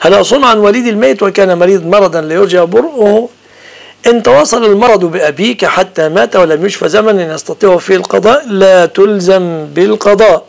هل صنع عن وليد الميت وكان مريض مرضا لا يرجى برؤه؟ إن تواصل المرض بأبيك حتى مات ولم يشفى زمن يستطيع فيه القضاء لا تلزم بالقضاء.